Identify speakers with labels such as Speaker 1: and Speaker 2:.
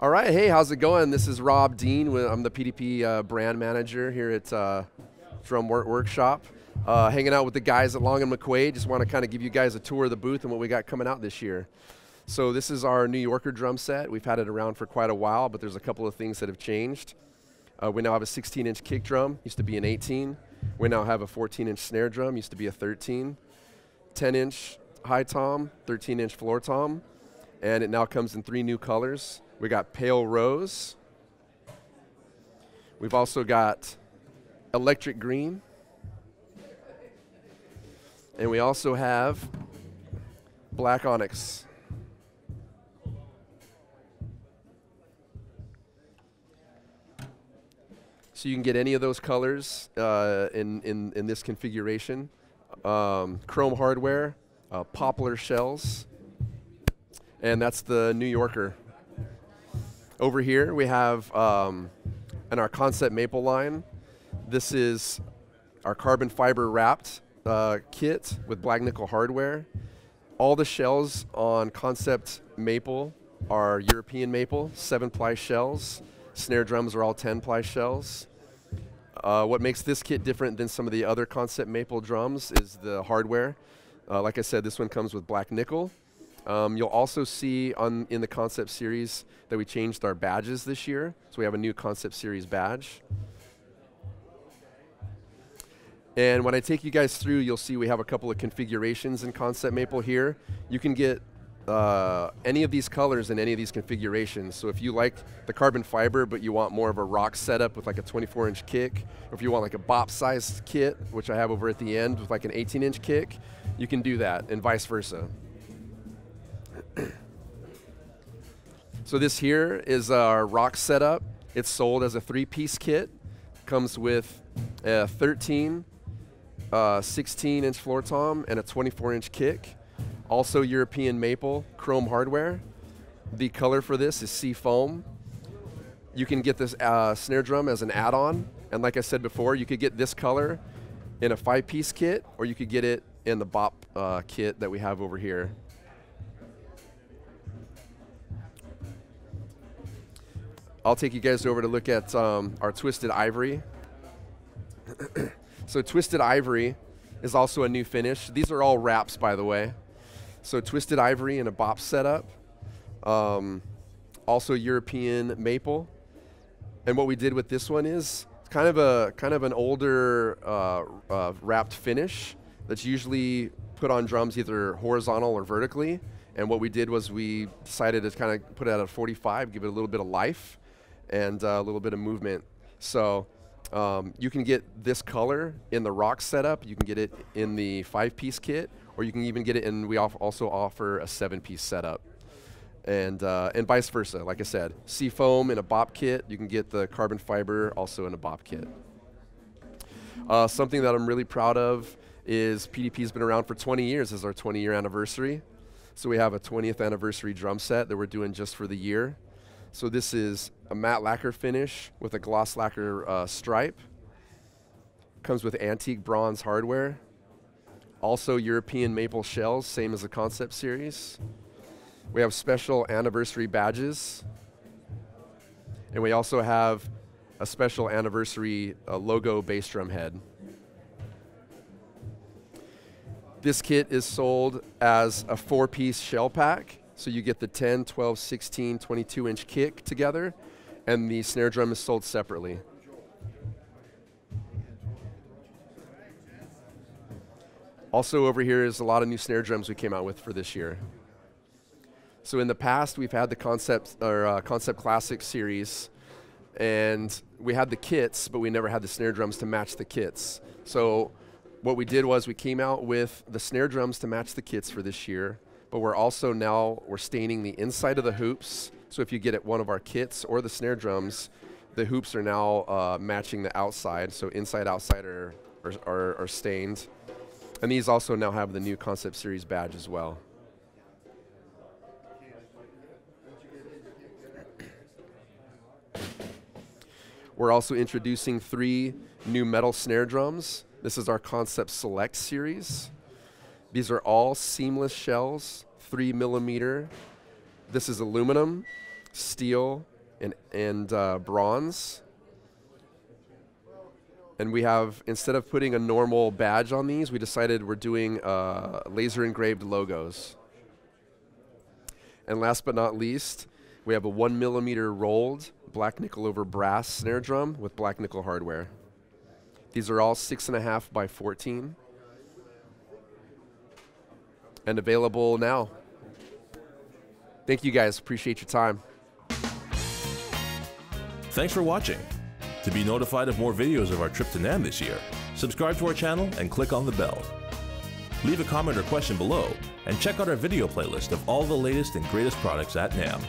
Speaker 1: All right, hey, how's it going? This is Rob Dean. I'm the PDP uh, brand manager here at uh, Drum Work Workshop. Uh, hanging out with the guys at Long and McQuade. Just want to kind of give you guys a tour of the booth and what we got coming out this year. So this is our New Yorker drum set. We've had it around for quite a while, but there's a couple of things that have changed. Uh, we now have a 16-inch kick drum. Used to be an 18. We now have a 14-inch snare drum. Used to be a 13. 10-inch high tom, 13-inch floor tom, and it now comes in three new colors. We got pale rose. We've also got electric green. And we also have black onyx. So you can get any of those colors uh, in, in, in this configuration. Um, chrome hardware, uh, poplar shells, and that's the New Yorker over here we have um, in our Concept Maple line. This is our carbon fiber wrapped uh, kit with black nickel hardware. All the shells on Concept Maple are European maple, seven ply shells. Snare drums are all 10 ply shells. Uh, what makes this kit different than some of the other Concept Maple drums is the hardware. Uh, like I said, this one comes with black nickel. Um, you'll also see on in the concept series that we changed our badges this year. So we have a new concept series badge. And when I take you guys through, you'll see we have a couple of configurations in Concept Maple here. You can get uh, any of these colors in any of these configurations. So if you like the carbon fiber, but you want more of a rock setup with like a 24 inch kick, or if you want like a bop sized kit, which I have over at the end with like an 18 inch kick, you can do that and vice versa. So this here is our rock setup. It's sold as a three-piece kit. Comes with a 13, uh, 16 inch floor tom and a 24 inch kick. Also European maple chrome hardware. The color for this is sea foam. You can get this uh, snare drum as an add-on. And like I said before, you could get this color in a five-piece kit, or you could get it in the bop uh, kit that we have over here. I'll take you guys over to look at um, our Twisted Ivory. so Twisted Ivory is also a new finish. These are all wraps, by the way. So Twisted Ivory in a bop setup. Um, also European maple. And what we did with this one is kind of a kind of an older uh, uh, wrapped finish that's usually put on drums either horizontal or vertically. And what we did was we decided to kind of put it at a 45, give it a little bit of life and uh, a little bit of movement. So um, you can get this color in the rock setup. You can get it in the five-piece kit, or you can even get it in. We also offer a seven-piece setup, and uh, and vice versa. Like I said, sea foam in a bop kit. You can get the carbon fiber also in a bop kit. Uh, something that I'm really proud of is PDP's been around for 20 years. This is our 20-year anniversary. So we have a 20th anniversary drum set that we're doing just for the year. So this is a matte lacquer finish with a gloss lacquer uh, stripe. Comes with antique bronze hardware. Also European maple shells, same as the concept series. We have special anniversary badges. And we also have a special anniversary uh, logo bass drum head. This kit is sold as a four-piece shell pack so you get the 10, 12, 16, 22 inch kick together, and the snare drum is sold separately. Also over here is a lot of new snare drums we came out with for this year. So in the past, we've had the Concept or uh, Concept Classic series, and we had the kits, but we never had the snare drums to match the kits. So what we did was we came out with the snare drums to match the kits for this year, but we're also now, we're staining the inside of the hoops. So if you get at one of our kits or the snare drums, the hoops are now uh, matching the outside. So inside, outside are, are, are, are stained. And these also now have the new Concept Series badge as well. We're also introducing three new metal snare drums. This is our Concept Select series. These are all seamless shells, three millimeter. This is aluminum. steel, and, and uh, bronze. And we have, instead of putting a normal badge on these, we decided we're doing uh, laser engraved logos. And last but not least, we have a one millimeter rolled black nickel over brass snare drum with black nickel hardware. These are all six and a half by 14 and available now. Thank you guys. Appreciate your time.
Speaker 2: Thanks for watching. To be notified of more videos of our trip to NAMM this year, subscribe to our channel and click on the bell. Leave a comment or question below, and check out our video playlist of all the latest and greatest products at NAMM.